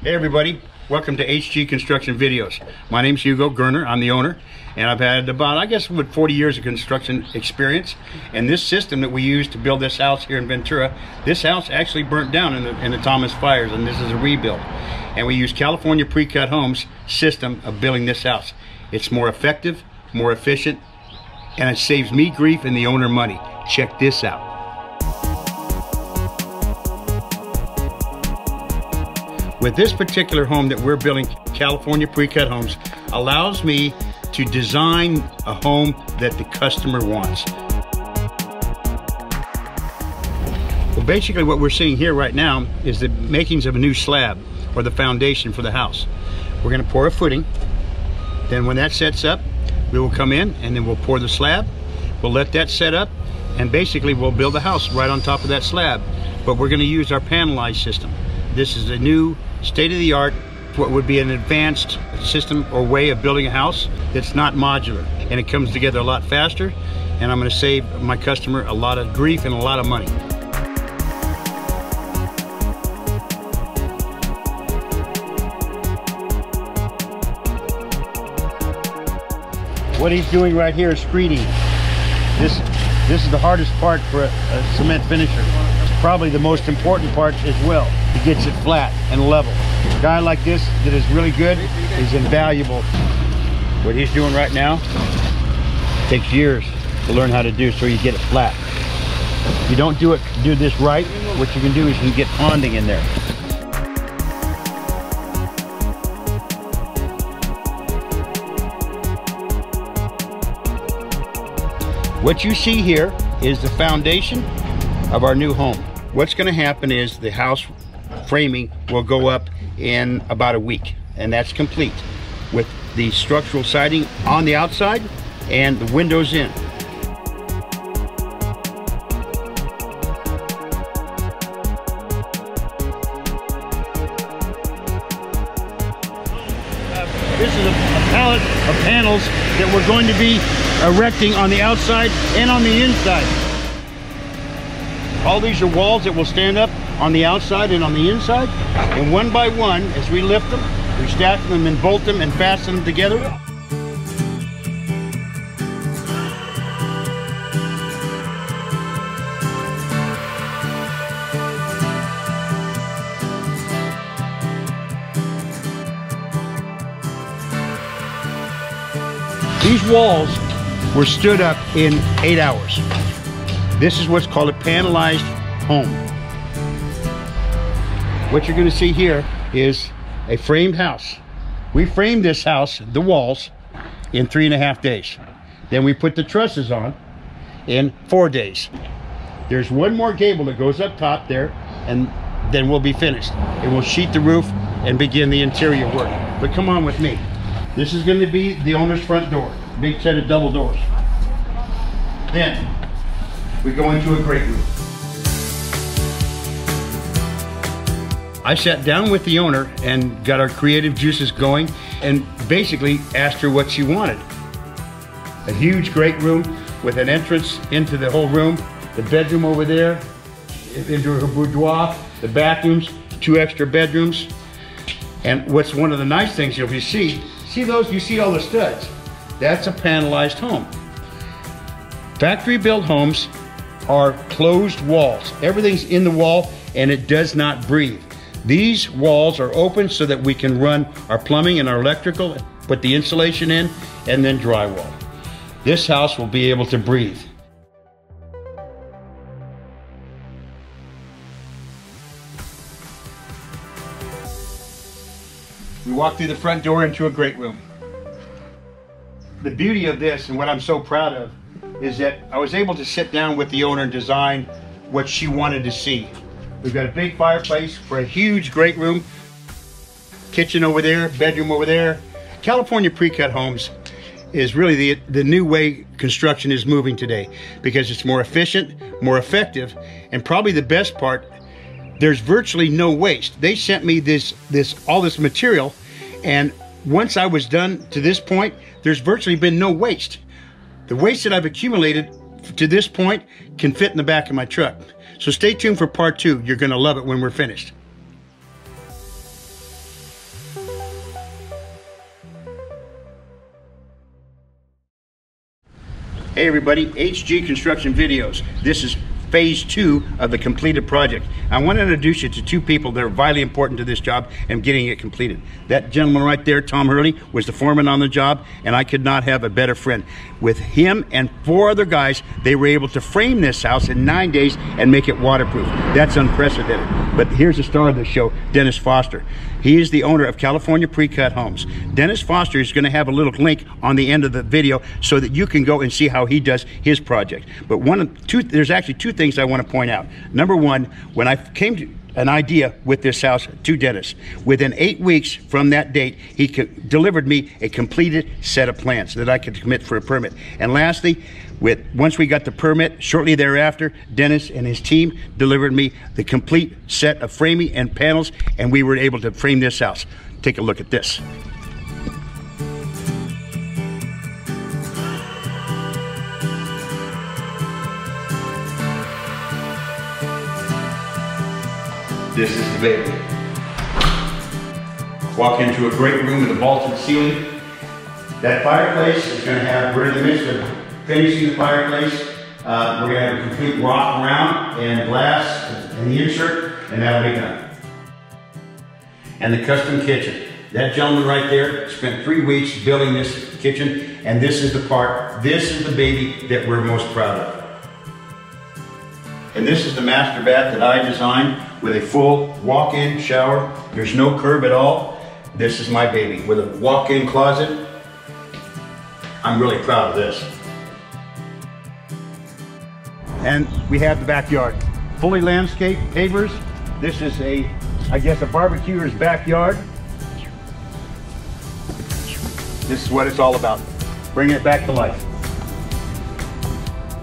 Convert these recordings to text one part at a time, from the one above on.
Hey everybody, welcome to HG Construction Videos. My name's Hugo Gerner, I'm the owner, and I've had about, I guess, what 40 years of construction experience. And this system that we use to build this house here in Ventura, this house actually burnt down in the, in the Thomas fires, and this is a rebuild. And we use California Pre-Cut Homes system of building this house. It's more effective, more efficient, and it saves me grief and the owner money. Check this out. With this particular home that we're building, California Pre-Cut Homes, allows me to design a home that the customer wants. Well, basically what we're seeing here right now is the makings of a new slab or the foundation for the house. We're gonna pour a footing. Then when that sets up, we will come in and then we'll pour the slab. We'll let that set up and basically we'll build a house right on top of that slab. But we're gonna use our panelized system. This is a new state-of-the-art what would be an advanced system or way of building a house that's not modular and it comes together a lot faster and I'm going to save my customer a lot of grief and a lot of money. What he's doing right here is screening. This, this is the hardest part for a, a cement finisher. Probably the most important part as well. He gets it flat and level. A guy like this that is really good is invaluable. What he's doing right now takes years to learn how to do so you get it flat. If you don't do it, do this right, what you can do is you can get ponding in there. What you see here is the foundation of our new home. What's gonna happen is the house framing will go up in about a week and that's complete with the structural siding on the outside and the windows in. This is a, a, pallet of panels that we're going to be erecting on the outside and on the inside. All these are walls that will stand up on the outside and on the inside. And one by one, as we lift them, we stack them and bolt them and fasten them together. These walls were stood up in eight hours. This is what's called a panelized home. What you're gonna see here is a framed house. We framed this house, the walls, in three and a half days. Then we put the trusses on in four days. There's one more gable that goes up top there and then we'll be finished. And we'll sheet the roof and begin the interior work. But come on with me. This is gonna be the owner's front door. Big set of double doors. Then, we go into a great room. I sat down with the owner and got our creative juices going and basically asked her what she wanted. A huge great room with an entrance into the whole room, the bedroom over there, into her boudoir, the bathrooms, two extra bedrooms. And what's one of the nice things, if you see, see those, you see all the studs. That's a panelized home. Factory built homes are closed walls. Everything's in the wall and it does not breathe. These walls are open so that we can run our plumbing and our electrical, put the insulation in, and then drywall. This house will be able to breathe. We walk through the front door into a great room. The beauty of this and what I'm so proud of is that I was able to sit down with the owner and design what she wanted to see. We've got a big fireplace for a huge great room, kitchen over there, bedroom over there. California pre-cut homes is really the, the new way construction is moving today because it's more efficient, more effective, and probably the best part, there's virtually no waste. They sent me this, this all this material and once I was done to this point, there's virtually been no waste. The waste that I've accumulated to this point can fit in the back of my truck. So stay tuned for part two. You're gonna love it when we're finished. Hey everybody, HG Construction Videos. This is phase two of the completed project. I want to introduce you to two people that are vitally important to this job and getting it completed. That gentleman right there, Tom Hurley, was the foreman on the job, and I could not have a better friend. With him and four other guys, they were able to frame this house in nine days and make it waterproof. That's unprecedented. But here's the star of the show, Dennis Foster. He is the owner of California Precut Homes. Dennis Foster is going to have a little link on the end of the video so that you can go and see how he does his project. But one of two, there's actually two things I want to point out. Number one, when I came to an idea with this house to Dennis. Within eight weeks from that date, he delivered me a completed set of plans that I could commit for a permit. And lastly, with once we got the permit, shortly thereafter, Dennis and his team delivered me the complete set of framing and panels, and we were able to frame this house. Take a look at this. This is the baby. Walk into a great room with a vaulted ceiling. That fireplace is going to have, we're in the midst of finishing the fireplace. Uh, we're going to have a complete rock around and glass and the insert, and that'll be done. And the custom kitchen. That gentleman right there spent three weeks building this kitchen, and this is the part, this is the baby that we're most proud of. And this is the master bath that I designed with a full walk-in shower. There's no curb at all. This is my baby with a walk-in closet. I'm really proud of this. And we have the backyard. Fully landscaped pavers. This is a, I guess, a barbecuer's backyard. This is what it's all about. Bringing it back to life.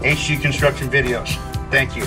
HG Construction Videos. Thank you.